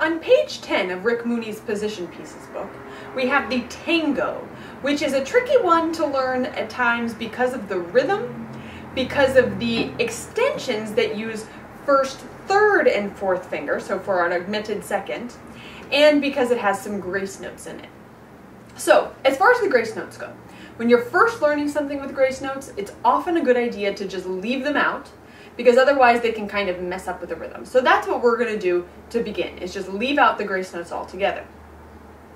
On page 10 of Rick Mooney's Position Pieces book, we have the tango, which is a tricky one to learn at times because of the rhythm, because of the extensions that use first, third, and fourth finger, so for an augmented second, and because it has some grace notes in it. So, as far as the grace notes go, when you're first learning something with grace notes, it's often a good idea to just leave them out because otherwise they can kind of mess up with the rhythm. So that's what we're going to do to begin, is just leave out the grace notes altogether.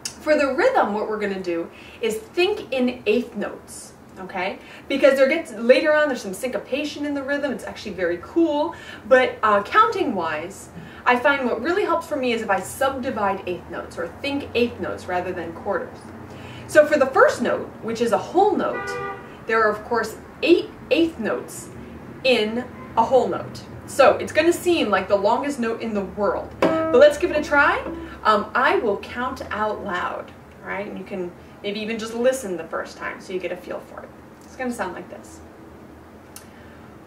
For the rhythm, what we're going to do is think in eighth notes, okay? Because there gets later on, there's some syncopation in the rhythm. It's actually very cool. But uh, counting-wise, I find what really helps for me is if I subdivide eighth notes or think eighth notes rather than quarters. So for the first note, which is a whole note, there are of course eight eighth notes in a whole note. So it's going to seem like the longest note in the world. But let's give it a try. Um, I will count out loud, right? And you can maybe even just listen the first time so you get a feel for it. It's going to sound like this.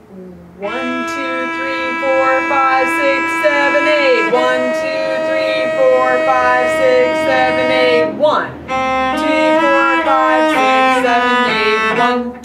One, two, three, four, five, six, seven, eight. One, two, three, four, five, six, seven, eight. One, two, four, five, six, seven, eight. One.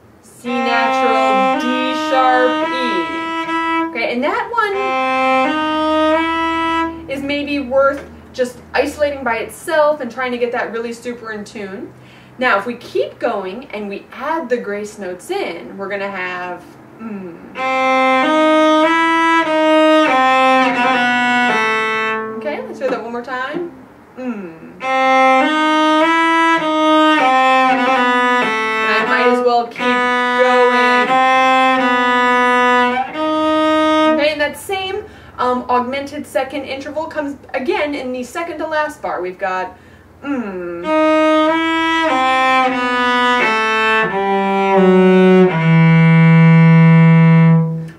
C natural, D sharp, E. Okay, and that one is maybe worth just isolating by itself and trying to get that really super in tune. Now, if we keep going and we add the grace notes in, we're going to have mm. Okay, let's do that one more time. Mm. Um, augmented second interval comes again in the second to last bar. We've got mm.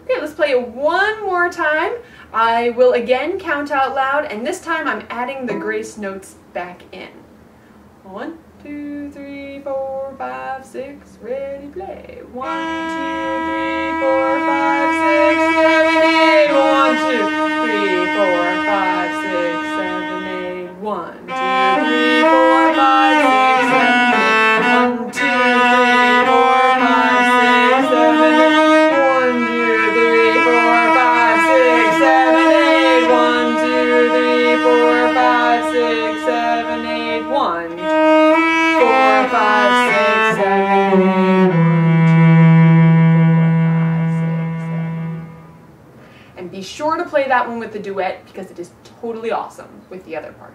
Okay, let's play it one more time. I will again count out loud, and this time I'm adding the grace notes back in. One, two, three, four, five, six, ready, play. One, two, three, And be sure to play that one with the duet because it is totally awesome with the other part.